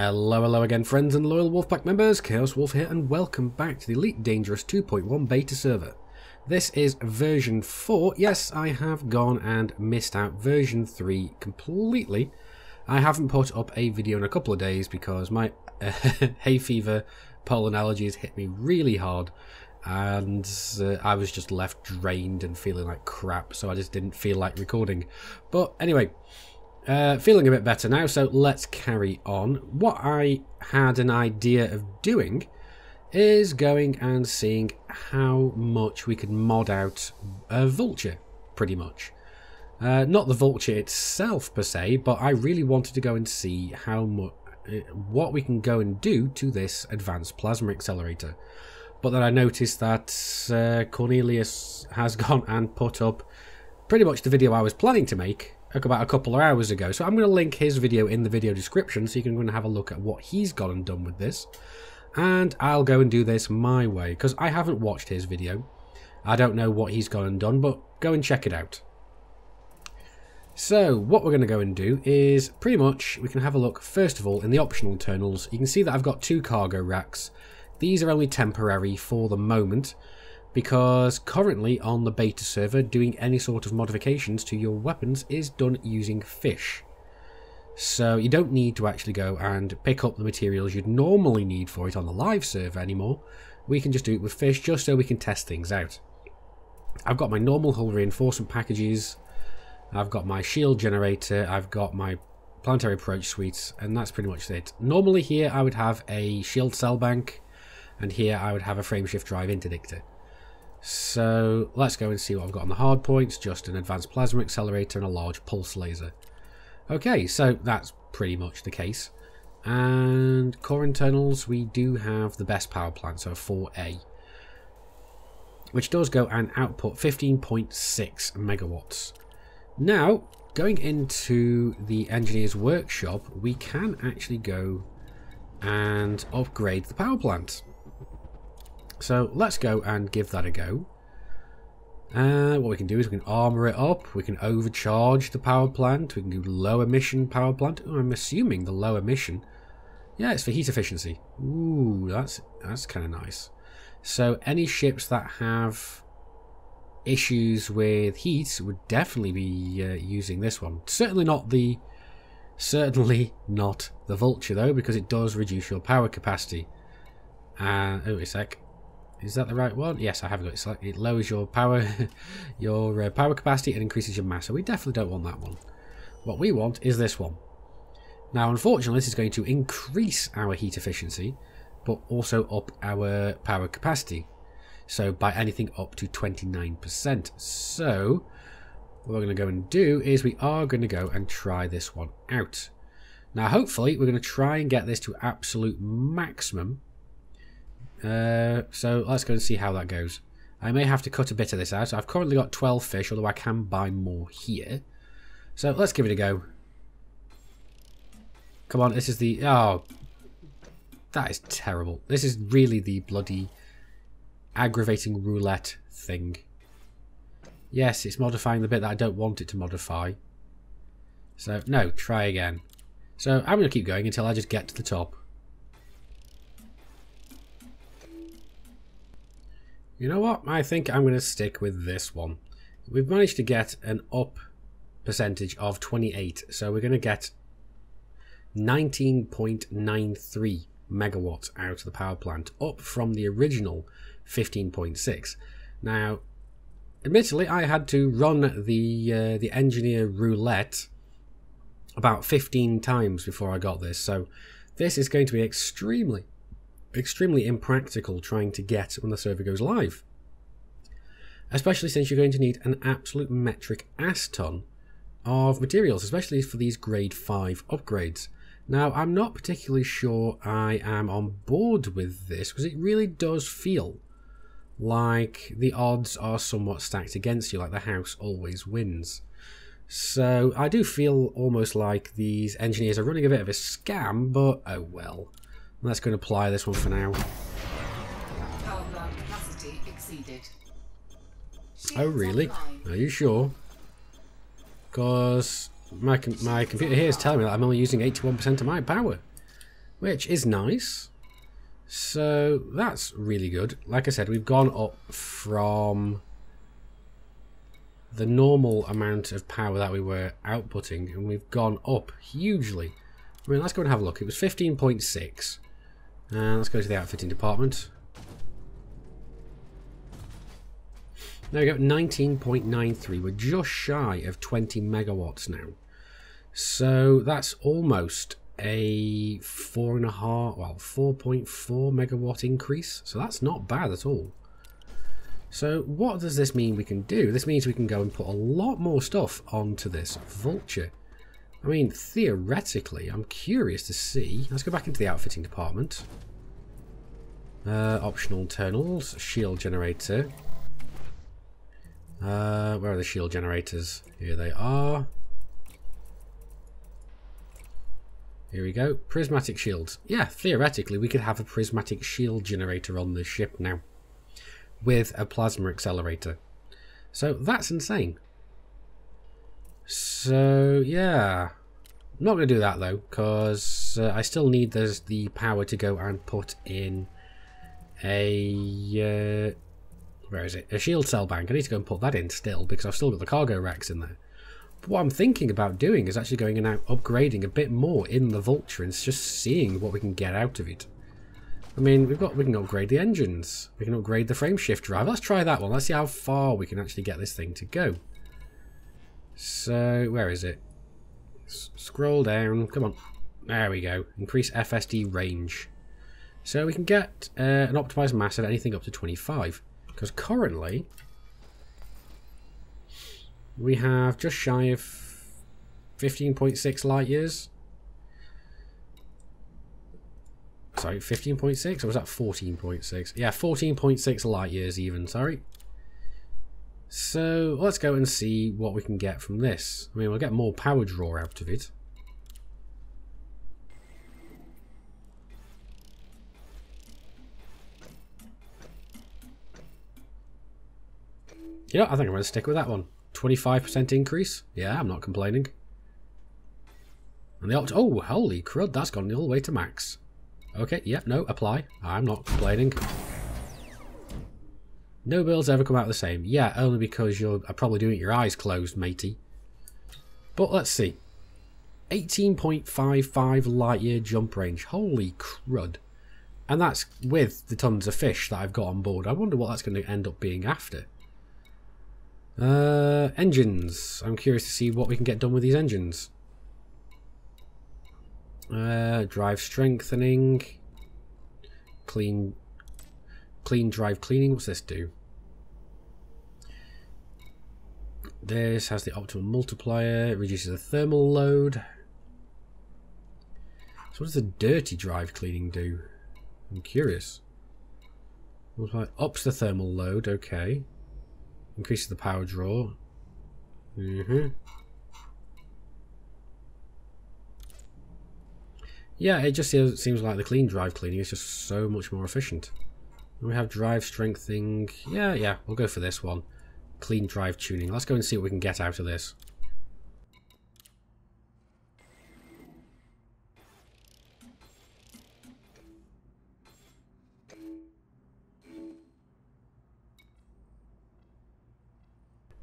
Hello, hello again, friends and loyal Wulffpack members. Chaos Wulff here, and welcome back to the Elite Dangerous 2.1 beta server. This is version 4. Yes, I have gone and missed out version 3 completely. I haven't put up a video in a couple of days because my uh, hay fever pollen allergies hit me really hard and uh, I was just left drained and feeling like crap, so I just didn't feel like recording. But anyway, uh, feeling a bit better now, so let's carry on. What I had an idea of doing is going and seeing how much we could mod out a vulture, pretty much. Uh, not the vulture itself per se, but I really wanted to go and see how much, uh, what we can go and do to this advanced plasma accelerator. But then I noticed that uh, Kornelius has gone and put up pretty much the video I was planning to make about a couple of hours ago. So I'm going to link his video in the video description so you can go and have a look at what he's gone and done with this. And I'll go and do this my way because I haven't watched his video. I don't know what he's gone and done, but go and check it out. So what we're going to go and do is pretty much we can have a look first of all in the optional internals. You can see that I've got two cargo racks. These are only temporary for the moment because currently on the beta server doing any sort of modifications to your weapons is done using fish. So you don't need to actually go and pick up the materials you'd normally need for it on the live server anymore. We can just do it with fish just so we can test things out. I've got my normal hull reinforcement packages, I've got my shield generator, I've got my planetary approach suites, and that's pretty much it. Normally here I would have a shield cell bank, and here I would have a frameshift drive interdictor. So let's go and see what I've got on the hard points. Just an advanced plasma accelerator and a large pulse laser. Okay, so that's pretty much the case. And core internals, we do have the best power plant, so 4A. Which does go and output 15.6 megawatts. Now, going into the engineer's workshop, we can actually go and upgrade the power plant. So let's go and give that a go. Uh, what we can do is we can armor it up, we can overcharge the power plant, we can do low emission power plant. I'm assuming the low emission. Yeah, it's for heat efficiency. Ooh, that's that's kind of nice. So any ships that have issues with heat would definitely be uh, using this one. Certainly not the certainly not the Vulture though, because it does reduce your power capacity. Uh, oh, a sec. Is that the right one? Yes, I have got it. It lowers your power, your uh, power capacity and increases your mass. So we definitely don't want that one. What we want is this one. Now, unfortunately, this is going to increase our heat efficiency, but also up our power capacity. So by anything up to 29%. So what we're going to go and do is we are going to go and try this one out. Now, hopefully, we're going to try and get this to absolute maximum uh, so let's go and see how that goes. I may have to cut a bit of this out. I've currently got 12 fish, although I can buy more here. So let's give it a go. Come on, this is the... Oh, that is terrible. This is really the bloody aggravating roulette thing. Yes, it's modifying the bit that I don't want it to modify. So, no, try again. So I'm going to keep going until I just get to the top. You know what? I think I'm going to stick with this one. We've managed to get an up percentage of 28. So we're going to get 19.93 megawatts out of the power plant, up from the original 15.6. Now, admittedly, I had to run the uh, the engineer roulette about 15 times before I got this. So this is going to be extremely extremely impractical trying to get when the server goes live. Especially since you're going to need an absolute metric ass ton of materials, especially for these grade 5 upgrades. Now, I'm not particularly sure I am on board with this because it really does feel like the odds are somewhat stacked against you, like the house always wins. So I do feel almost like these engineers are running a bit of a scam, but oh well. Let's go and apply this one for now. Oh really? Are you sure? Because my, my computer here is telling me that I'm only using 81% of my power. which is nice. So that's really good. Like I said, we've gone up from the normal amount of power that we were outputting and we've gone up hugely. I mean, let's go and have a look. It was 15.6. Uh, let's go to the outfitting department. There we go, 19.93. We're just shy of 20 megawatts now. So that's almost a four and a half, well, 4.4 megawatt increase. So that's not bad at all. So what does this mean we can do? This means we can go and put a lot more stuff onto this vulture. I mean, theoretically, I'm curious to see. Let's go back into the outfitting department. Uh, optional internals, shield generator. Uh, where are the shield generators? Here they are. Here we go. Prismatic shields. Yeah, theoretically, we could have a prismatic shield generator on the ship now with a plasma accelerator. So that's insane. So yeah, I'm not going to do that though because uh, I still need the power to go and put in a uh, where is it? A shield cell bank. I need to go and put that in still because I've still got the cargo racks in there. But what I'm thinking about doing is actually going and out upgrading a bit more in the Vulture and just seeing what we can get out of it. I mean, we've got we can upgrade the engines. We can upgrade the frameshift drive. Let's try that one. Let's see how far we can actually get this thing to go. So, where is it? S scroll down. Come on. There we go. Increase FSD range. So we can get uh, an optimized mass of anything up to 25. Because currently, we have just shy of 15.6 light years. Sorry, 15.6 or was that 14.6? Yeah, 14.6 light years even, sorry. So let's go and see what we can get from this. I mean, we'll get more power draw out of it. Yeah, I think I'm going to stick with that one. 25% increase? Yeah, I'm not complaining. And the opt- Oh, holy crud, that's gone all the way to max. Okay, yeah, no, apply. I'm not complaining. No builds ever come out the same. Yeah, only because you're probably doing it your eyes closed, matey. But let's see. 18.55 light year jump range. Holy crud. And that's with the tons of fish that I've got on board. I wonder what that's going to end up being after. Uh, engines. I'm curious to see what we can get done with these engines. Uh, drive strengthening. Clean. Clean drive cleaning. What's this do? This has the optimal multiplier. Reduces the thermal load. So what does the dirty drive cleaning do? I'm curious. Ups the thermal load. Okay. Increases the power draw. Mm-hmm. Yeah, it just seems like the clean drive cleaning is just so much more efficient. we have drive strengthening. Yeah, yeah, we'll go for this one. Clean drive tuning. Let's go and see what we can get out of this.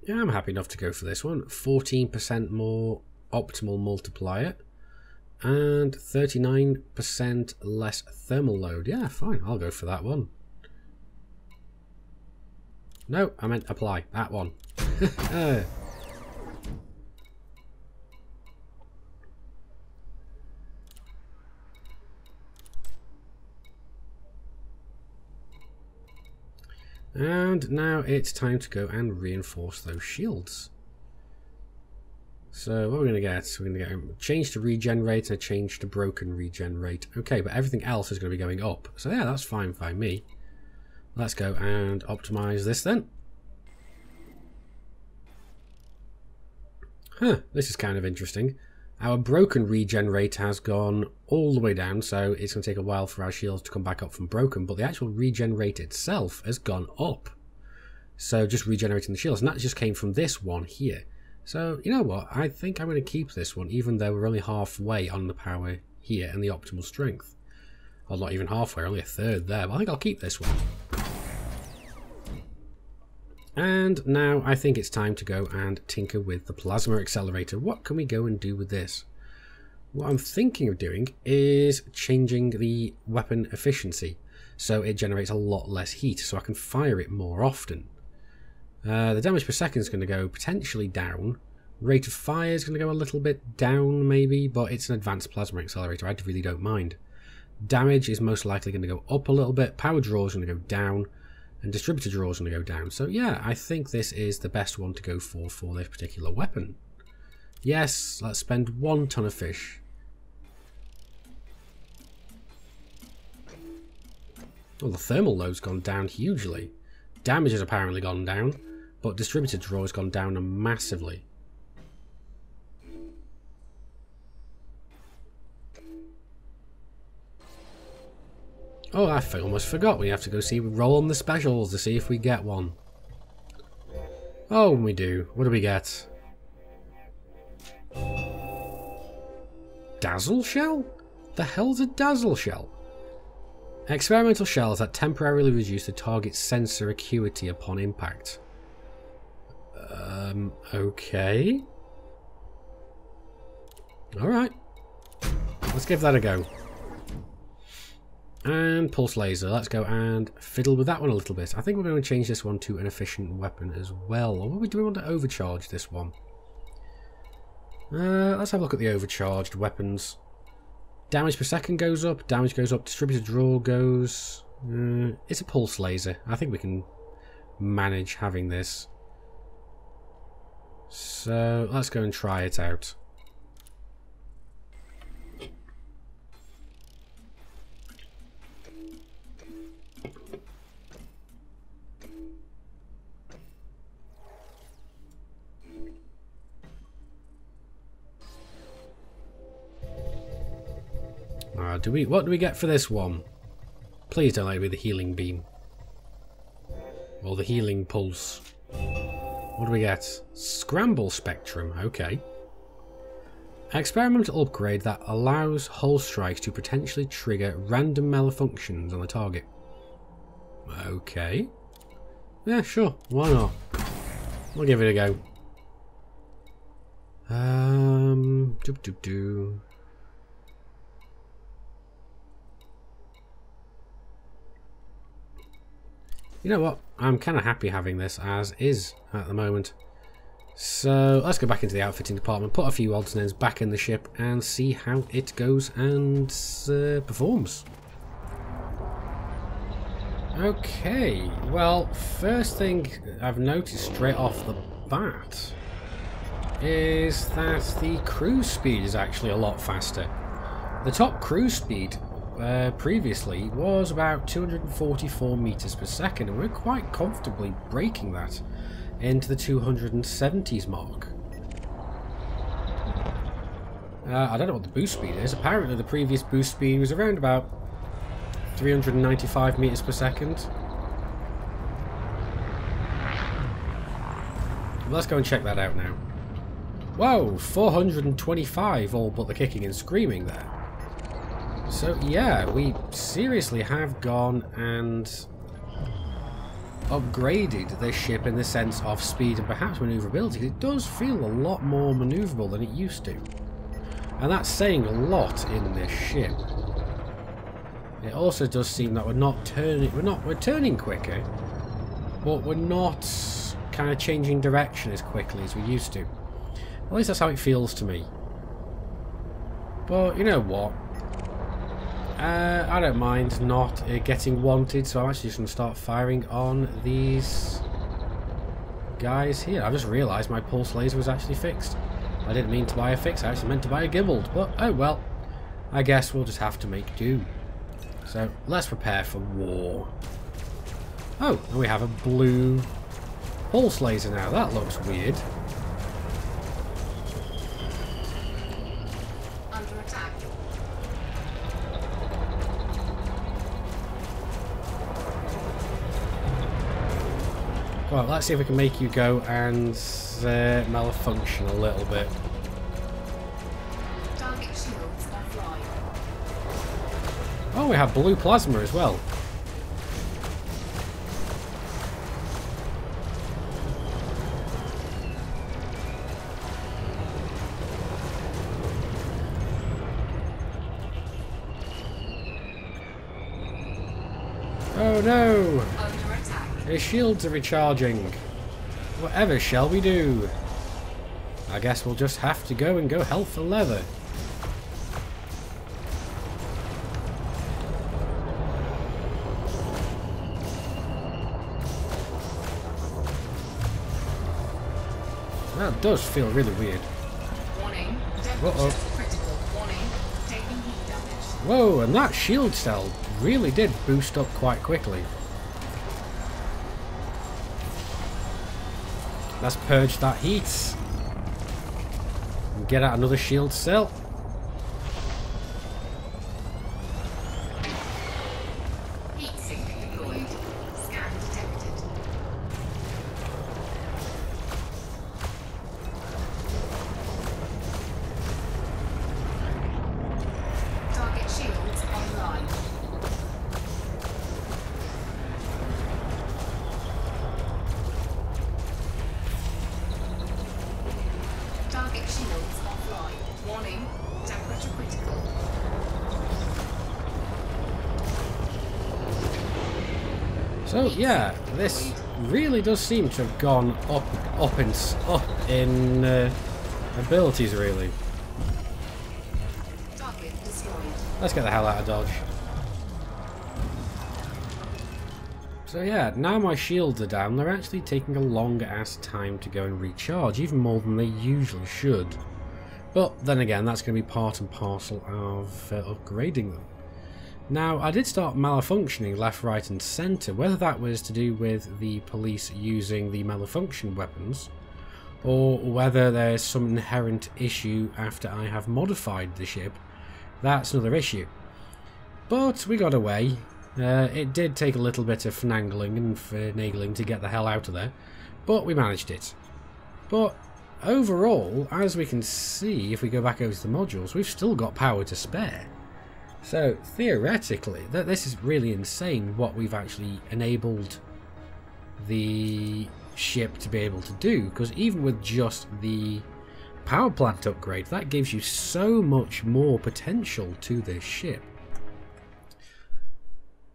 Yeah, I'm happy enough to go for this one. 14% more optimal multiplier and 39% less thermal load. Yeah, fine, I'll go for that one. No, I meant apply, that one. And now it's time to go and reinforce those shields. So what we're going to get, we're going to get a change to regenerate and a change to broken regenerate. Okay, but everything else is going to be going up. So yeah, that's fine by me. Let's go and optimize this then. Huh, this is kind of interesting. Our broken regenerate has gone all the way down, so it's going to take a while for our shields to come back up from broken, but the actual regenerate itself has gone up. So just regenerating the shields, and that just came from this one here. So, you know what? I think I'm going to keep this one, even though we're only halfway on the power here and the optimal strength. Well, not even halfway, only a third there. But I think I'll keep this one. And now I think it's time to go and tinker with the plasma accelerator. What can we go and do with this? What I'm thinking of doing is changing the weapon efficiency so it generates a lot less heat so I can fire it more often. Uh, the damage per second is going to go potentially down. Rate of fire is going to go a little bit down maybe, but it's an advanced plasma accelerator. I really don't mind. Damage is most likely going to go up a little bit. Power draw is going to go down. And distributor draw is going to go down. So yeah, I think this is the best one to go for for this particular weapon. Yes, let's spend one ton of fish. Well, the thermal load's gone down hugely. Damage has apparently gone down, but distributed draw has gone down massively. Oh, I almost forgot. We have to go see roll on the specials to see if we get one. Oh, we do. What do we get? Dazzle shell? The hell's a dazzle shell? Experimental shells that temporarily reduce the target's sensor acuity upon impact. Um, okay. Alright. Let's give that a go. And pulse laser. Let's go and fiddle with that one a little bit. I think we're going to change this one to an efficient weapon as well. Or do we want to overcharge this one? Uh, let's have a look at the overcharged weapons. Damage per second goes up, damage goes up, distributor draw goes... Uh, it's a pulse laser. I think we can manage having this. So let's go and try it out. Uh, do we? What do we get for this one? Please don't let it be the healing beam. Or the healing pulse. What do we get? Scramble spectrum. Okay. Experimental upgrade that allows hull strikes to potentially trigger random malfunctions on the target. Okay. Yeah, sure. Why not? We'll give it a go. Um, do do do. You know what? I'm kind of happy having this as is at the moment. So let's go back into the outfitting department, put a few odds and ends back in the ship and see how it goes and uh, performs. Okay, well, first thing I've noticed straight off the bat is that the cruise speed is actually a lot faster. The top cruise speed uh, previously was about 244 meters per second, and we're quite comfortably breaking that into the 270s mark. Uh, I don't know what the boost speed is. Apparently the previous boost speed was around about 395 meters per second. Let's go and check that out now. Whoa, 425 all but the kicking and screaming there. So yeah, we seriously have gone and upgraded this ship in the sense of speed and perhaps maneuverability. It does feel a lot more maneuverable than it used to. And that's saying a lot in this ship. It also does seem that we're not turning we're not we're turning quicker, but we're not kind of changing direction as quickly as we used to. At least that's how it feels to me. But you know what? Uh, I don't mind not uh, getting wanted, so I'm actually just going to start firing on these guys here. I just realised my pulse laser was actually fixed. I didn't mean to buy a fix, I actually meant to buy a gimballed, but oh well. I guess we'll just have to make do. So, let's prepare for war. Oh, and we have a blue pulse laser now. That looks weird. Well, let's see if we can make you go and uh, malfunction a little bit. Oh, we have blue plasma as well. His shields are recharging. Whatever shall we do? I guess we'll just have to go and go hell for leather. That does feel really weird. Warning. Uh oh. Warning. Taking heat damage. Whoa, and that shield cell really did boost up quite quickly. Let's purge that heat. And get out another shield cell. Heat sink deployed. Scan detected. Target shields online. Target shields offline. Warning. Temperature critical. So yeah, this really does seem to have gone up, up in, up in uh, abilities really. Let's get the hell out of Dodge. So yeah, now my shields are down, they're actually taking a longer ass time to go and recharge, even more than they usually should. But then again, that's going to be part and parcel of uh, upgrading them. Now, I did start malfunctioning left, right and centre, whether that was to do with the police using the malfunction weapons, or whether there's some inherent issue after I have modified the ship, that's another issue. But we got away. Uh, it did take a little bit of finagling and finagling to get the hell out of there, but we managed it. But overall, as we can see, if we go back over to the modules, we've still got power to spare. So theoretically, th this is really insane what we've actually enabled the ship to be able to do. Because even with just the power plant upgrade, that gives you so much more potential to this ship.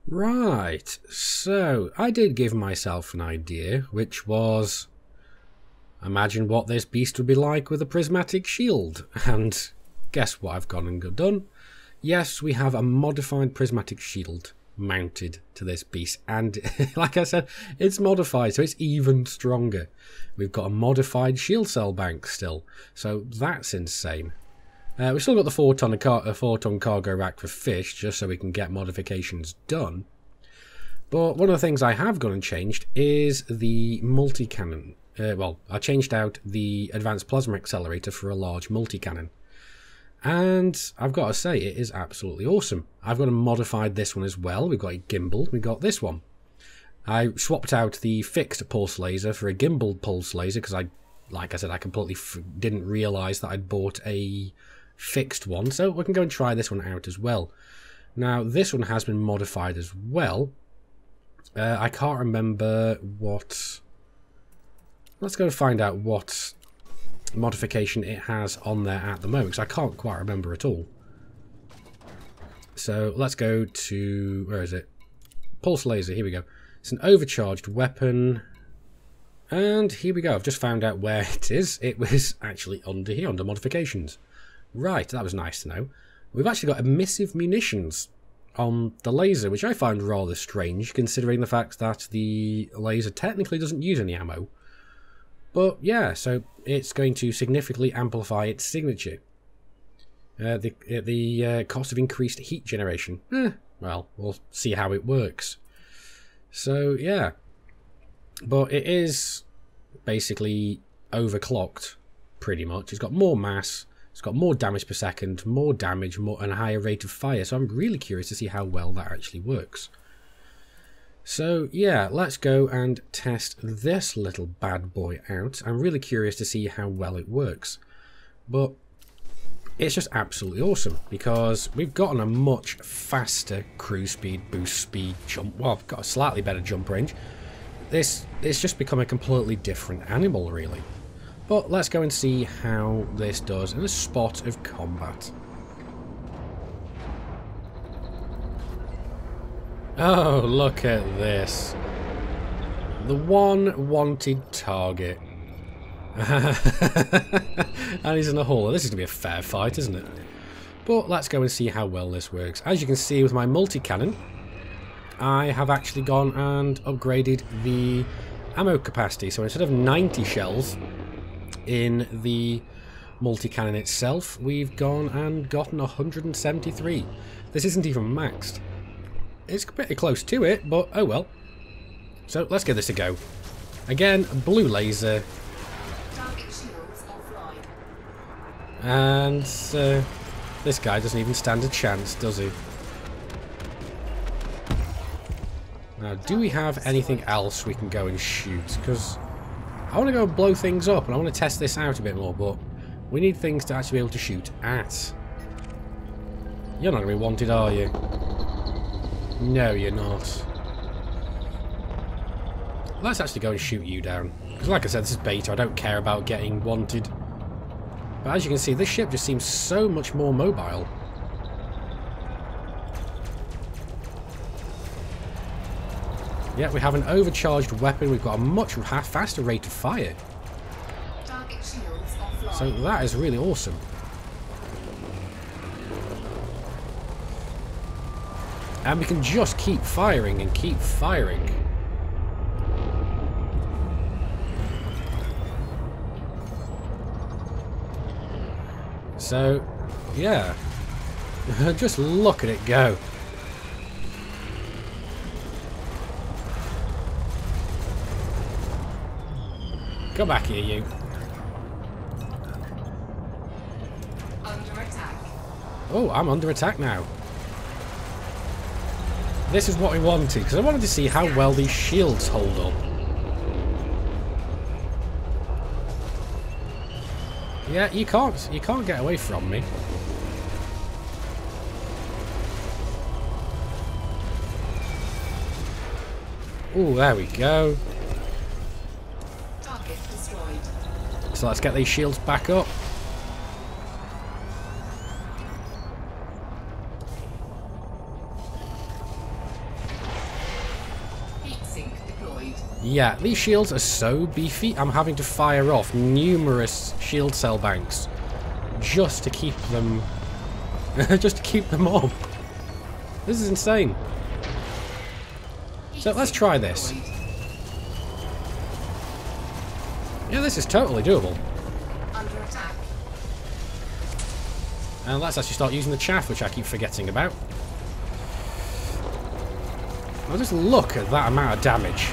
Right, so I did give myself an idea, which was imagine what this beast would be like with a prismatic shield. And guess what I've gone and done? Yes, we have a modified prismatic shield mounted to this beast. And like I said, it's modified, so it's even stronger. We've got a modified shield cell bank still. So that's insane. Uh, we've still got the 4 ton, car- uh, four ton cargo rack for fish, just so we can get modifications done. But one of the things I have gone and changed is the multi-cannon. Uh, well, I changed out the advanced plasma accelerator for a large multi-cannon. And I've got to say, it is absolutely awesome. I've got to modified this one as well. We've got a gimbal. We've got this one. I swapped out the fixed pulse laser for a gimbal pulse laser because I, like I said, I completely didn't realise that I'd bought a fixed one. So we can go and try this one out as well. Now, this one has been modified as well. Uh, I can't remember what... Let's go find out what modification it has on there at the moment, because I can't quite remember at all. So let's go to... where is it? Pulse laser, here we go. It's an overcharged weapon. And here we go, I've just found out where it is. It was actually under here, under modifications. Right, that was nice to know. We've actually got emissive munitions on the laser, which I find rather strange, considering the fact that the laser technically doesn't use any ammo. But yeah, so it's going to significantly amplify its signature. Uh, the uh, the uh, cost of increased heat generation. Eh, well, we'll see how it works. So yeah, but it is basically overclocked, pretty much. It's got more mass, it's got more damage per second, more damage, more and a higher rate of fire. So I'm really curious to see how well that actually works. So yeah, let's go and test this little bad boy out. I'm really curious to see how well it works. But it's just absolutely awesome because we've gotten a much faster cruise speed, boost speed, jump. Well, I've got a slightly better jump range. This it's just become a completely different animal, really. But let's go and see how this does in a spot of combat. Oh, look at this. The one wanted target. and he's in the hall. This is going to be a fair fight, isn't it? But let's go and see how well this works. As you can see with my multi-cannon, I have actually gone and upgraded the ammo capacity. So instead of 90 shells in the multi-cannon itself, we've gone and gotten 173. This isn't even maxed. It's pretty close to it, but oh well. So let's give this a go. Again, blue laser. And uh, this guy doesn't even stand a chance, does he? Now, do we have anything else we can go and shoot? Because I want to go and blow things up, and I want to test this out a bit more, but we need things to actually be able to shoot at. You're not going to be wanted, are you? No, you're not. Let's actually go and shoot you down. Because like I said, this is beta. I don't care about getting wanted. But as you can see, this ship just seems so much more mobile. Yeah, we have an overcharged weapon. We've got a much faster rate of fire. Target shields offline. So that is really awesome. And we can just keep firing and keep firing. So, yeah. just look at it go. Come back here, you. Oh, I'm under attack now. This is what we wanted, because I wanted to see how well these shields hold up. Yeah, you can't you can't get away from me. Oh, there we go. Target destroyed. So let's get these shields back up. Yeah, these shields are so beefy, I'm having to fire off numerous shield cell banks just to keep them just to keep them up. This is insane. So let's try this. Yeah, this is totally doable. And let's actually start using the chaff, which I keep forgetting about. Now just look at that amount of damage.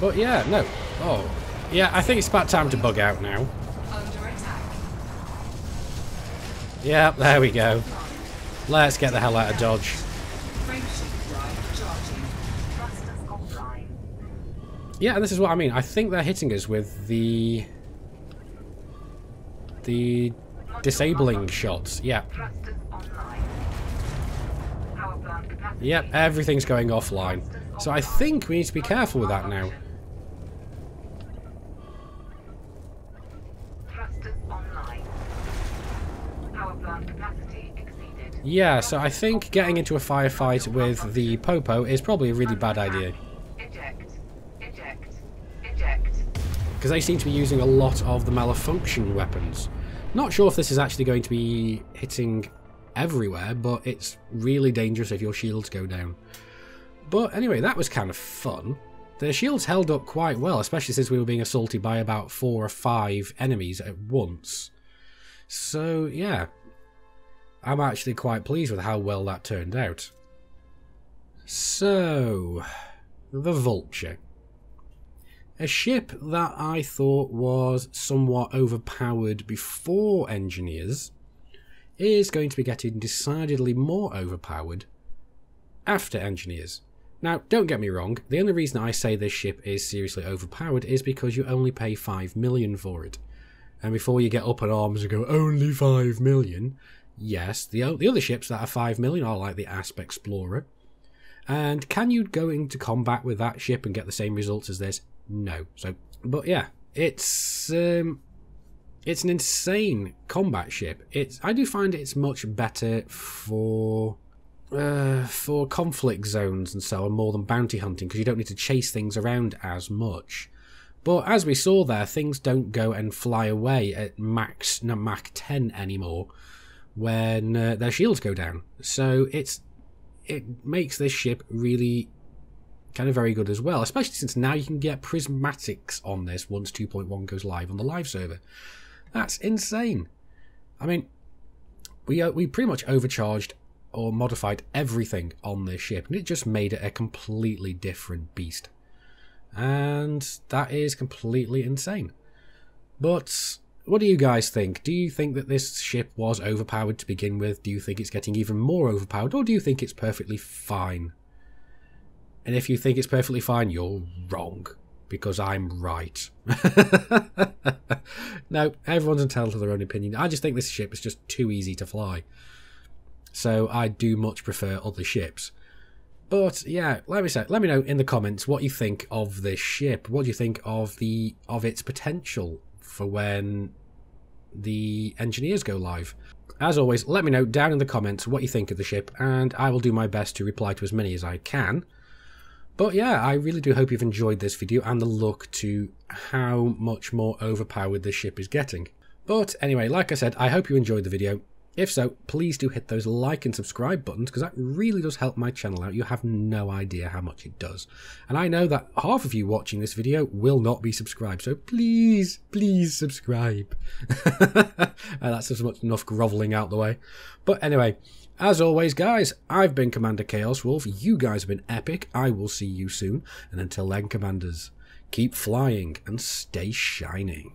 But yeah, no. Oh. Yeah, I think it's about time to bug out now. Under attack. Yeah, there we go. Let's get the hell out of Dodge. Frameshift drive charging. Thrusters offline. Yeah, and this is what I mean. I think they're hitting us with the... The disabling shots. Yeah. Thrusters online. Power plant capacity. Yep, everything's going offline. So I think we need to be careful with that now. Thrusters online. Power plant capacity exceeded. Yeah, so I think getting into a firefight with the Popo is probably a really bad idea. Because they seem to be using a lot of the malfunction weapons. Not sure if this is actually going to be hitting everywhere, but it's really dangerous if your shields go down. But anyway, that was kind of fun. The shields held up quite well, especially since we were being assaulted by about four or five enemies at once. So, yeah. I'm actually quite pleased with how well that turned out. So, the Vulture. A ship that I thought was somewhat overpowered before Engineers is going to be getting decidedly more overpowered after Engineers. Now, don't get me wrong, the only reason I say this ship is seriously overpowered is because you only pay 5 million for it. And before you get up in arms and go, only 5 million, yes, the, the other ships that are 5 million are like the Asp Explorer. And can you go into combat with that ship and get the same results as this? No. So, but yeah, it's um, it's an insane combat ship. It's I do find it's much better for uh, for conflict zones and so on more than bounty hunting because you don't need to chase things around as much. But as we saw there, things don't go and fly away at max no, Mach 10 anymore when uh, their shields go down. So it's it makes this ship really kind of very good as well, especially since now you can get prismatics on this once 2.1 goes live on the live server. That's insane. I mean, we uh, we pretty much overcharged or modified everything on this ship, and it just made it a completely different beast. And that is completely insane. But what do you guys think? Do you think that this ship was overpowered to begin with? Do you think it's getting even more overpowered, or do you think it's perfectly fine? And if you think it's perfectly fine, you're wrong, because I'm right. no, everyone's entitled to their own opinion. I just think this ship is just too easy to fly. So I do much prefer other ships. But yeah, let me say, let me know in the comments what you think of this ship. What do you think of the of its potential for when the engineers go live? As always, let me know down in the comments what you think of the ship, and I will do my best to reply to as many as I can. But yeah, I really do hope you've enjoyed this video and the look to how much more overpowered this ship is getting. But anyway, like I said, I hope you enjoyed the video. If so, please do hit those like and subscribe buttons because that really does help my channel out. You have no idea how much it does. And I know that half of you watching this video will not be subscribed, so please, please subscribe. and uh, that's as much enough grovelling out the way. But anyway, as always, guys, I've been Commander Chaos Wulff. You guys have been epic. I will see you soon. And until then, Commanders, keep flying and stay shining.